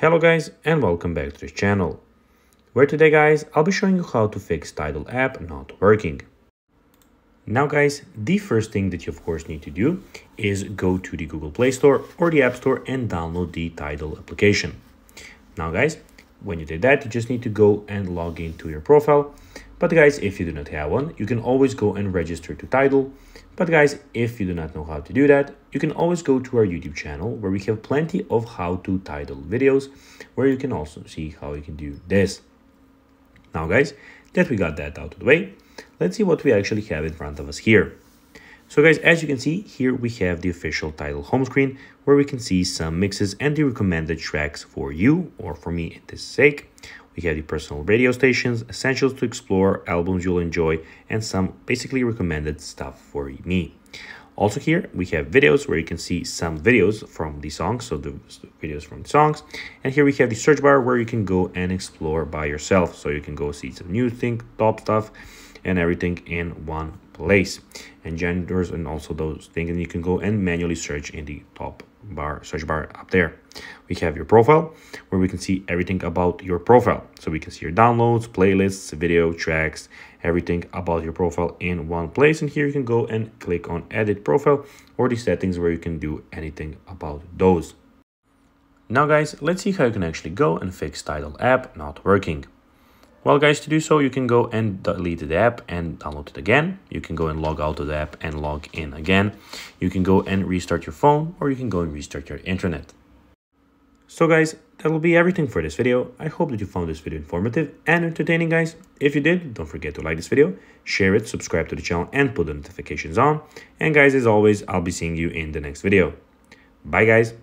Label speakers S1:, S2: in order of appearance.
S1: Hello guys and welcome back to this channel, where today guys I'll be showing you how to fix Tidal app not working. Now guys, the first thing that you of course need to do is go to the Google Play Store or the App Store and download the Tidal application. Now guys, when you did that, you just need to go and log into your profile. But guys, if you do not have one, you can always go and register to Tidal but guys, if you do not know how to do that, you can always go to our YouTube channel where we have plenty of how to Tidal videos where you can also see how you can do this. Now guys, that we got that out of the way, let's see what we actually have in front of us here. So guys, as you can see, here we have the official Tidal home screen where we can see some mixes and the recommended tracks for you or for me in this sake. We have the personal radio stations, essentials to explore, albums you'll enjoy, and some basically recommended stuff for me. Also here, we have videos where you can see some videos from the songs, so the videos from the songs. And here we have the search bar where you can go and explore by yourself. So you can go see some new thing, top stuff, and everything in one place. And genders and also those things, and you can go and manually search in the top bar search bar up there. We have your profile where we can see everything about your profile. So we can see your downloads playlists video tracks everything about your profile in one place. And here you can go and click on edit profile or the settings where you can do anything about those. Now guys let's see how you can actually go and fix Tidal app not working well guys, to do so, you can go and delete the app and download it again. You can go and log out of the app and log in again. You can go and restart your phone or you can go and restart your internet. So guys, that will be everything for this video. I hope that you found this video informative and entertaining guys. If you did, don't forget to like this video, share it, subscribe to the channel and put the notifications on. And guys, as always, I'll be seeing you in the next video. Bye guys.